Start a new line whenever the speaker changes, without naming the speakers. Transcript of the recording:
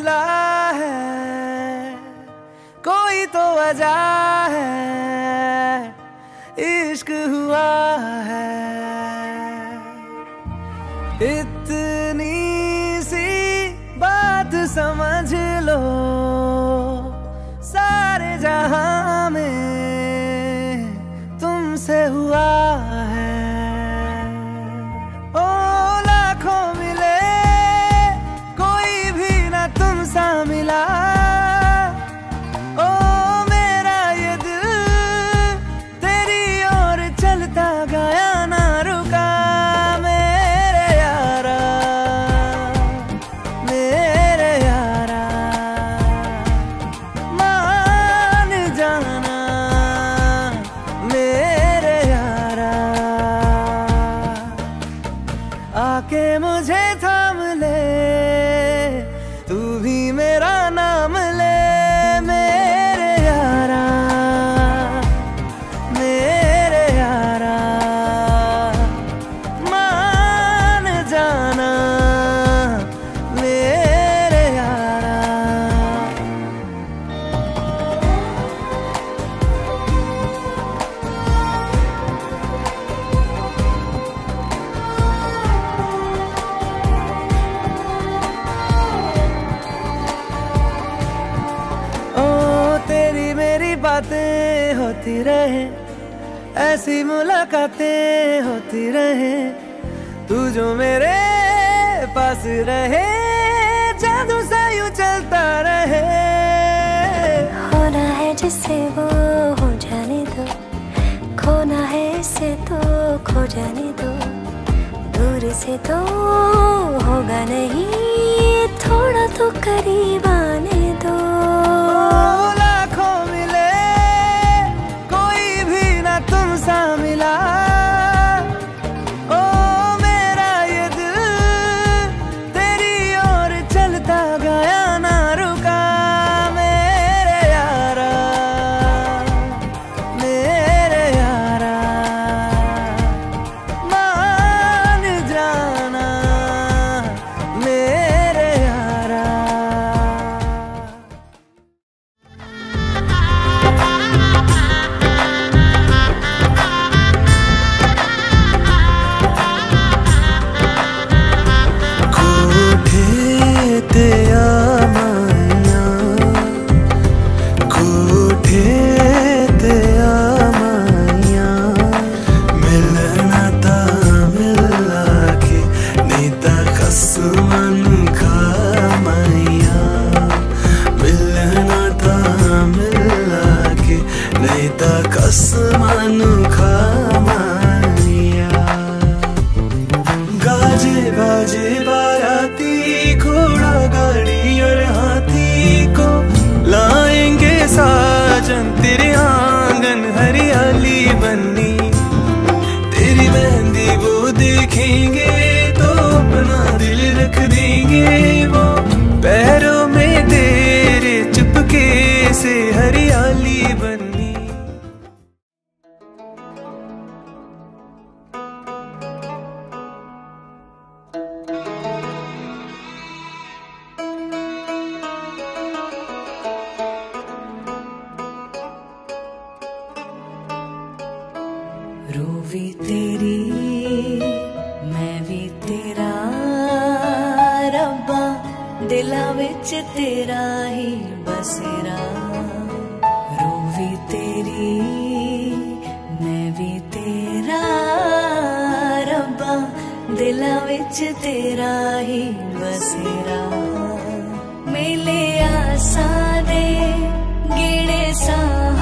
मिला है, कोई तो वजह है, इश्क हुआ है। इतनी सी बात समझ लो, सारे जहाँ में तुमसे हुआ है मेरी बातें होती रहे ऐसी मुलाकातें होती रहे। तू जो मेरे पास रहे जादू सा यूँ चलता रहे।
होना है जिससे वो हो जाने दो। खोना है इससे तो खो जाने दो। दूर से तो होगा नहीं थोड़ा तो करीब आने दो।
गाजे बाजे बाराती घोड़ा गाड़ी और हाथी को लाएँगे साजन आँगन हरियाली तेरी वो देखेंगे तो अपना दिल रख दे। रू तेरी,
मैं भी तेरा। रब्बा, दिला विच तेरा ही बसेरा। रू तेरी, मैं भी तेरा। रब्बा, दिला विच तेरा बसेरा। मिले आसा दे गिड़े सा